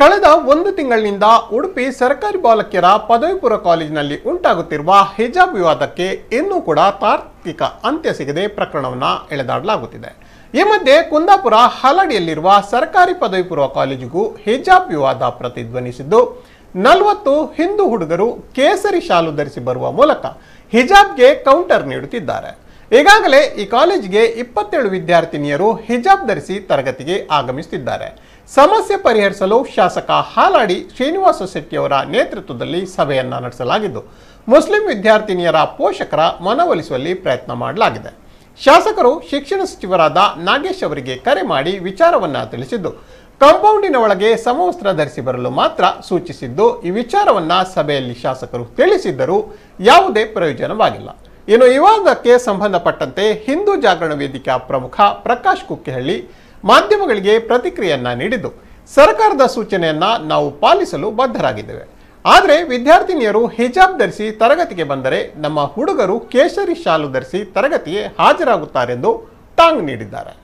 ಕಳೆದ ಒಂದು ತಿಂಗಳಿನಿಂದ ಉಡುಪಿ ಸರ್ಕಾರಿ ಬಾಲಕಿಯರ ಪದವಿ ಪೂರ್ವ ಕಾಲೇಜಿನಲ್ಲಿ ಉಂಟಾಗುತ್ತಿರುವ ಹಿಜಾಬ್ ವಿವಾದಕ್ಕೆ ಇನ್ನೂ ಕೂಡ ತಾರ್ಕಿಕ ಅಂತ್ಯ ಸಿಗದೆ ಪ್ರಕರಣವನ್ನು ಎಳೆದಾಡಲಾಗುತ್ತಿದೆ. ಈ ಮಧ್ಯೆ ಕುಂದಾಪುರ ಹಲಡಿಯಲ್ಲಿರುವ ಸರ್ಕಾರಿ ಪದವಿ ಪೂರ್ವ ಕಾಲೇಜಿಗೂ ಹಿಜಾಬ್ ವಿವಾದ ಪ್ರತಿಧ್ವನಿಸಿದ್ದು, ನಲವತ್ತು ಹಿಂದೂ ಹುಡುಗರು ಕೇಸರಿ ಶಾಲು ಧರಿಸಿ ಬರುವ ಮೂಲಕ ಹಿಜಾಬ್ಗೆ ಕೌಂಟರ್ ನೀಡುತ್ತಿದ್ದಾರೆ. ಈಗಾಗಲೇ ಈ ಕಾಲೇಜಿಗೆ ಇಪ್ಪತ್ತೇಳು ವಿದ್ಯಾರ್ಥಿನಿಯರು ಹಿಜಾಬ್ ಧರಿಸಿ ತರಗತಿಗೆ ಆಗಮಿಸುತ್ತಿದ್ದಾರೆ. ಸಮಸ್ಯೆ ಪರಿಹರಿಸಲು ಶಾಸಕ ಹಾಲಾಡಿ ಶ್ರೀನಿವಾಸ ಶೆಟ್ಟಿಯವರ ನೇತೃತ್ವದಲ್ಲಿ ಸಭೆಯನ್ನ ನಡೆಸಲಾಗಿದ್ದು, ಮುಸ್ಲಿಂ ವಿದ್ಯಾರ್ಥಿನಿಯರ ಪೋಷಕರ ಮನವೊಲಿಸುವಲ್ಲಿ ಪ್ರಯತ್ನ ಮಾಡಲಾಗಿದೆ. ಶಾಸಕರು ಶಿಕ್ಷಣ ಸಚಿವರಾದ ನಾಗೇಶ್ ಅವರಿಗೆ ಕರೆ ಮಾಡಿ ವಿಚಾರವನ್ನ ತಿಳಿಸಿದ್ದು, ಕಾಂಪೌಂಡಿನ ಒಳಗೆ ಸಮವಸ್ತ್ರ ಧರಿಸಿ ಬರಲು ಮಾತ್ರ ಸೂಚಿಸಿದ್ದು, ಈ ವಿಚಾರವನ್ನ ಸಭೆಯಲ್ಲಿ ಶಾಸಕರು ತಿಳಿಸಿದ್ದರೂ ಯಾವುದೇ ಪ್ರಯೋಜನವಾಗಿಲ್ಲ. ಇನ್ನು ಈ ವಾದಕ್ಕೆ ಸಂಬಂಧಪಟ್ಟಂತೆ ಹಿಂದೂ ಜಾಗರಣ ವೇದಿಕೆಯ ಪ್ರಮುಖ ಪ್ರಕಾಶ್ ಕುಕ್ಕೆಹಳ್ಳಿ ಮಾಧ್ಯಮಗಳಿಗೆ ಪ್ರತಿಕ್ರಿಯೆಯನ್ನ ನೀಡಿದ್ದು, ಸರ್ಕಾರದ ಸೂಚನೆಯನ್ನ ನಾವು ಪಾಲಿಸಲು ಬದ್ಧರಾಗಿದ್ದೇವೆ. ಆದರೆ ವಿದ್ಯಾರ್ಥಿನಿಯರು ಹಿಜಾಬ್ ಧರಿಸಿ ತರಗತಿಗೆ ಬಂದರೆ ನಮ್ಮ ಹುಡುಗರು ಕೇಸರಿ ಶಾಲು ಧರಿಸಿ ತರಗತಿಗೆ ಹಾಜರಾಗುತ್ತಾರೆಂದು ಟಾಂಗ್ ನೀಡಿದ್ದಾರೆ.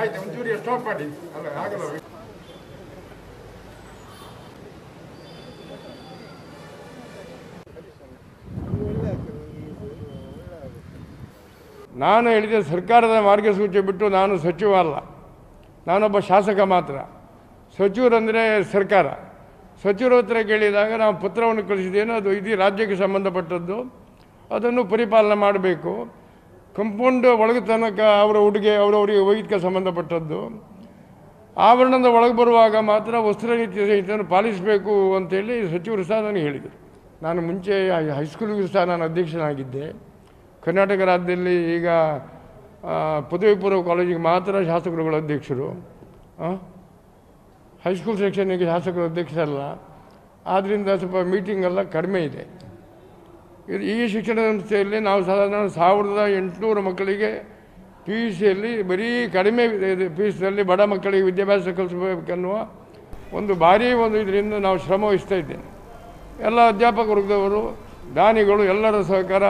ಆಯ್ತು ಒಂಚೂರು ಸ್ಟಾಪ್ ಮಾಡಿ. ಅಲ್ಲ ಆಗಲ್ಲ. ನಾನು ಹೇಳಿದೆ ಸರ್ಕಾರದ ಮಾರ್ಗಸೂಚಿ ಬಿಟ್ಟು ನಾನು ಸಚಿವ ಅಲ್ಲ. ನಾನೊಬ್ಬ ಶಾಸಕ ಮಾತ್ರ. ಸಚಿವರಂದರೆ ಸರ್ಕಾರ. ಸಚಿವರ ಹತ್ರ ಕೇಳಿದಾಗ ನಾವು ಪತ್ರವನ್ನು ಕಳಿಸಿದ್ದೇನೋ ಅದು ಇಡೀ ರಾಜ್ಯಕ್ಕೆ ಸಂಬಂಧಪಟ್ಟದ್ದು. ಅದನ್ನು ಪರಿಪಾಲನೆ ಮಾಡಬೇಕು. ಕಂಪೌಂಡ್ ಒಳಗೆ ತನಕ ಅವರ ಉಡುಗೆ ಅವರವರಿಗೆ ವೈದ್ಯಕ ಸಂಬಂಧಪಟ್ಟದ್ದು. ಆವರಣದ ಒಳಗೆ ಬರುವಾಗ ಮಾತ್ರ ವಸ್ತ್ರ ನೀತಿ ರಹಿತನ ಪಾಲಿಸಬೇಕು ಅಂತೇಳಿ ಸಚಿವರು ಸಹ ನನಗೆ ಹೇಳಿದರು. ನಾನು ಮುಂಚೆ ಹೈಸ್ಕೂಲಿಗೂ ಸಹ ನಾನು ಅಧ್ಯಕ್ಷನಾಗಿದ್ದೆ. ಕರ್ನಾಟಕ ರಾಜ್ಯದಲ್ಲಿ ಈಗ ಪದವಿ ಪೂರ್ವ ಕಾಲೇಜಿಗೆ ಮಾತ್ರ ಶಾಸಕರುಗಳ ಅಧ್ಯಕ್ಷರು? ಹೈಸ್ಕೂಲ್ ಸೆಕ್ಷನ್ನಿಗೆ ಶಾಸಕರು ಅಧ್ಯಕ್ಷರಲ್ಲ. ಆದ್ದರಿಂದ ಸ್ವಲ್ಪ ಮೀಟಿಂಗ್ ಎಲ್ಲ ಕಡಿಮೆ ಇದು. ಈ ಶಿಕ್ಷಣ ಸಂಸ್ಥೆಯಲ್ಲಿ ನಾವು ಸಾಧಾರಣ ಸಾವಿರದ ಎಂಟುನೂರು ಮಕ್ಕಳಿಗೆ ಪಿ ಯು ಸಿಯಲ್ಲಿ ಬರೀ ಕಡಿಮೆ ಪಿ ಯು ಸಿಯಲ್ಲಿ ಬಡ ಮಕ್ಕಳಿಗೆ ವಿದ್ಯಾಭ್ಯಾಸ ಕಲಿಸಬೇಕನ್ನುವ ಒಂದು ಭಾರಿ ಒಂದು ಇದರಿಂದ ನಾವು ಶ್ರಮ ವಹಿಸ್ತಾ ಇದ್ದೇನೆ ಎಲ್ಲ ಅಧ್ಯಾಪಕ ವರ್ಗದವರು, ದಾನಿಗಳು, ಎಲ್ಲರ ಸಹಕಾರ